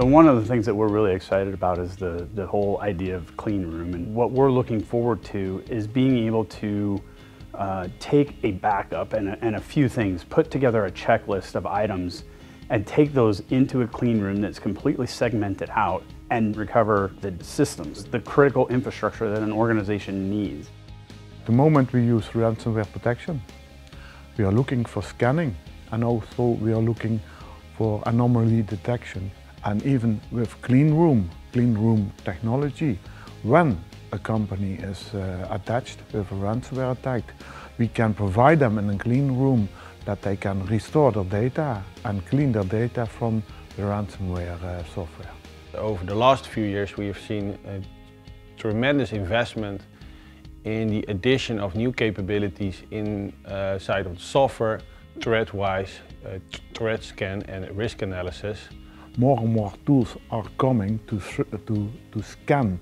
So one of the things that we're really excited about is the, the whole idea of clean room. And what we're looking forward to is being able to uh, take a backup and a, and a few things, put together a checklist of items and take those into a clean room that's completely segmented out and recover the systems, the critical infrastructure that an organization needs. The moment we use ransomware protection, we are looking for scanning and also we are looking for anomaly detection and even with clean room, clean room technology, when a company is uh, attached with a ransomware attack, we can provide them in a clean room that they can restore their data and clean their data from the ransomware uh, software. Over the last few years we have seen a tremendous investment in the addition of new capabilities inside uh, of the software, ThreatWise, uh, threat scan and risk analysis more and more tools are coming to, to, to scan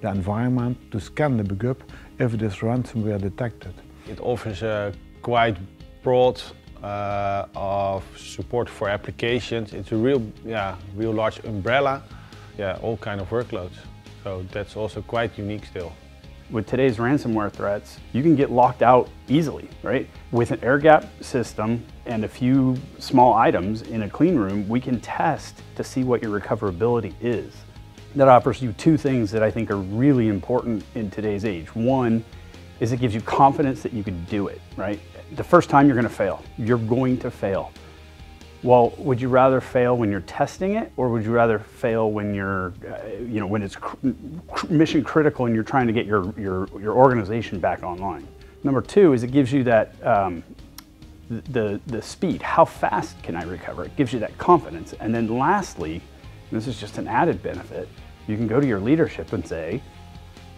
the environment, to scan the backup if it is ransomware detected. It offers a quite broad uh, of support for applications. It's a real, yeah, real large umbrella, yeah, all kind of workloads. So that's also quite unique still. With today's ransomware threats, you can get locked out easily, right? With an air gap system and a few small items in a clean room, we can test to see what your recoverability is. That offers you two things that I think are really important in today's age. One is it gives you confidence that you can do it, right? The first time you're gonna fail. You're going to fail. Well, would you rather fail when you're testing it, or would you rather fail when you're, uh, you know, when it's cr mission critical and you're trying to get your, your, your organization back online? Number two is it gives you that, um, the, the speed. How fast can I recover? It gives you that confidence. And then lastly, this is just an added benefit, you can go to your leadership and say,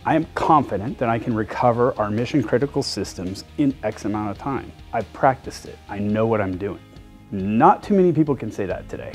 I am confident that I can recover our mission critical systems in X amount of time. I've practiced it. I know what I'm doing. Not too many people can say that today.